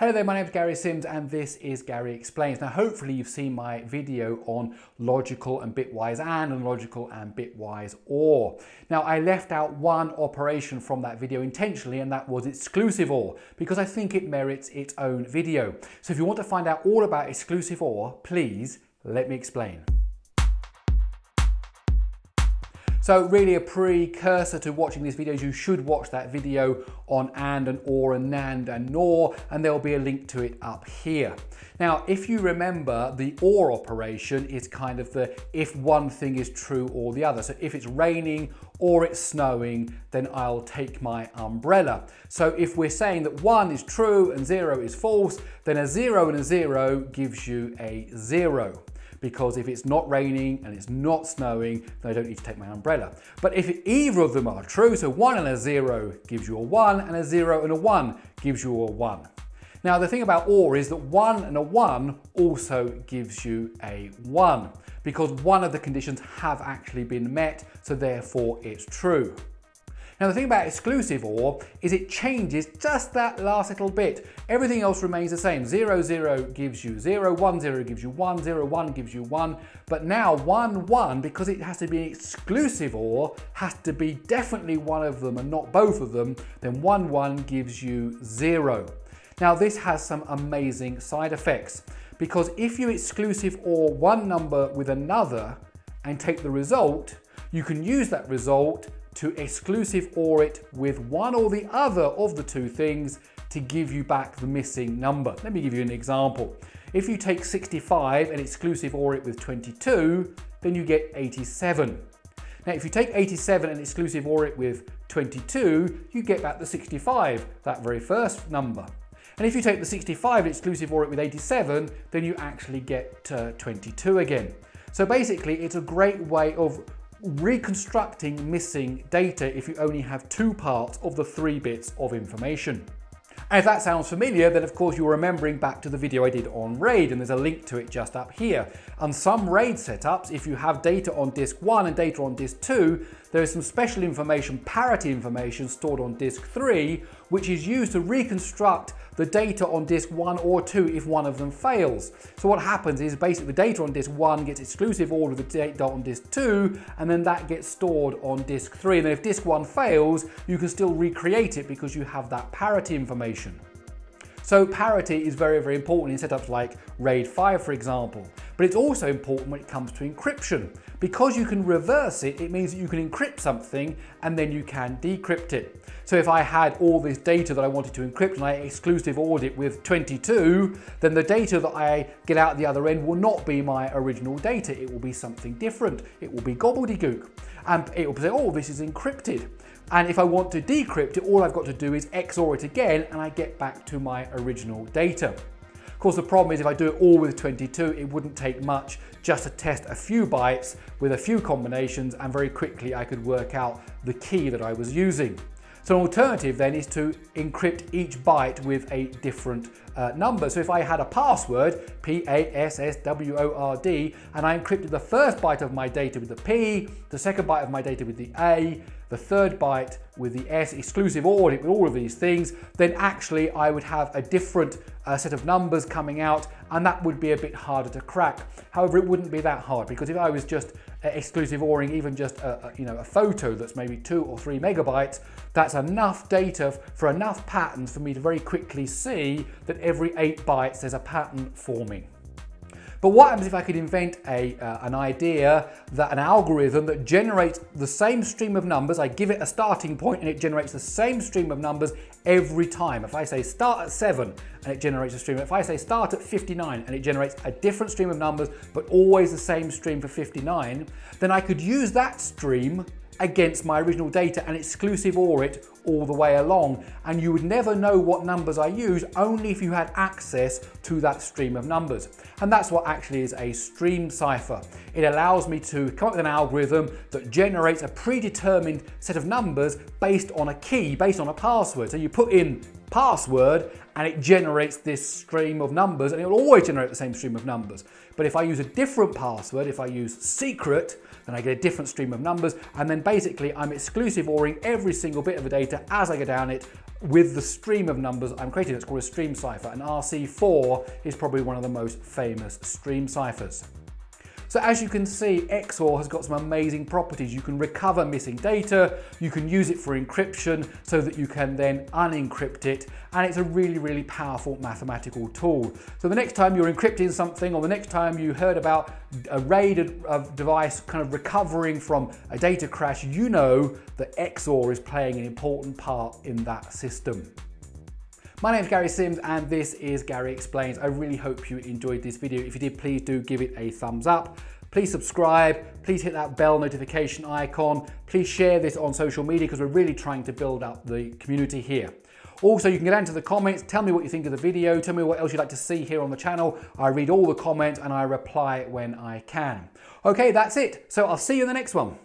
Hello there, my name is Gary Sims and this is Gary Explains. Now hopefully you've seen my video on logical and bitwise AND and logical and bitwise OR. Now I left out one operation from that video intentionally and that was exclusive OR because I think it merits its own video. So if you want to find out all about exclusive OR, please let me explain. So really a precursor to watching these videos, you should watch that video on AND and OR and NAND and NOR, and there'll be a link to it up here. Now, if you remember, the OR operation is kind of the if one thing is true or the other. So if it's raining or it's snowing, then I'll take my umbrella. So if we're saying that one is true and zero is false, then a zero and a zero gives you a zero because if it's not raining and it's not snowing, then I don't need to take my umbrella. But if either of them are true, so one and a zero gives you a one, and a zero and a one gives you a one. Now the thing about OR is that one and a one also gives you a one because one of the conditions have actually been met, so therefore it's true. Now the thing about exclusive OR is it changes just that last little bit. Everything else remains the same. 0, 0 gives you 0, 1, 0 gives you 1, 0, 1 gives you 1. But now 1, 1, because it has to be an exclusive OR, has to be definitely one of them and not both of them, then 1, 1 gives you 0. Now this has some amazing side effects because if you exclusive OR one number with another and take the result, you can use that result to exclusive OR it with one or the other of the two things to give you back the missing number. Let me give you an example. If you take 65 and exclusive OR it with 22, then you get 87. Now, if you take 87 and exclusive OR it with 22, you get back the 65, that very first number. And if you take the 65 and exclusive OR it with 87, then you actually get uh, 22 again. So basically, it's a great way of reconstructing missing data if you only have two parts of the three bits of information. And if that sounds familiar, then of course you're remembering back to the video I did on RAID, and there's a link to it just up here. On some RAID setups, if you have data on disk 1 and data on disk 2, there is some special information, parity information, stored on disk 3, which is used to reconstruct the data on disk 1 or 2 if one of them fails. So what happens is basically the data on disk 1 gets exclusive ORed with the data on disk 2 and then that gets stored on disk 3 and then if disk 1 fails you can still recreate it because you have that parity information. So parity is very, very important in setups like RAID 5, for example. But it's also important when it comes to encryption. Because you can reverse it, it means that you can encrypt something and then you can decrypt it. So if I had all this data that I wanted to encrypt and I exclusive OR it with 22, then the data that I get out the other end will not be my original data. It will be something different. It will be gobbledygook. And it will say, oh, this is encrypted. And if I want to decrypt it, all I've got to do is XOR it again and I get back to my original data. Of course, the problem is if I do it all with 22, it wouldn't take much just to test a few bytes with a few combinations and very quickly I could work out the key that I was using. So an alternative then is to encrypt each byte with a different uh, number. So if I had a password, P-A-S-S-W-O-R-D, and I encrypted the first byte of my data with the P, the second byte of my data with the A, the third byte with the S, exclusive OR it with all of these things, then actually I would have a different uh, set of numbers coming out and that would be a bit harder to crack. However, it wouldn't be that hard because if I was just uh, exclusive ORing even just a, a, you know, a photo that's maybe two or three megabytes, that's enough data for enough patterns for me to very quickly see that every eight bytes there's a pattern forming. But what happens if I could invent a, uh, an idea that an algorithm that generates the same stream of numbers, I give it a starting point and it generates the same stream of numbers every time. If I say start at 7 and it generates a stream, if I say start at 59 and it generates a different stream of numbers but always the same stream for 59, then I could use that stream against my original data and exclusive OR it all the way along. And you would never know what numbers I use only if you had access to that stream of numbers. And that's what actually is a stream cipher. It allows me to come up with an algorithm that generates a predetermined set of numbers based on a key, based on a password. So you put in password and it generates this stream of numbers and it will always generate the same stream of numbers. But if I use a different password, if I use secret, then I get a different stream of numbers and then basically I'm exclusive ORing every single bit of the data as I go down it with the stream of numbers I'm creating. It's called a stream cipher and RC4 is probably one of the most famous stream ciphers. So as you can see, XOR has got some amazing properties. You can recover missing data, you can use it for encryption so that you can then unencrypt it, and it's a really, really powerful mathematical tool. So the next time you're encrypting something, or the next time you heard about a RAID device kind of recovering from a data crash, you know that XOR is playing an important part in that system. My name is Gary Sims and this is Gary Explains. I really hope you enjoyed this video. If you did, please do give it a thumbs up. Please subscribe, please hit that bell notification icon. Please share this on social media because we're really trying to build up the community here. Also, you can get into the comments, tell me what you think of the video, tell me what else you'd like to see here on the channel. I read all the comments and I reply when I can. Okay, that's it. So I'll see you in the next one.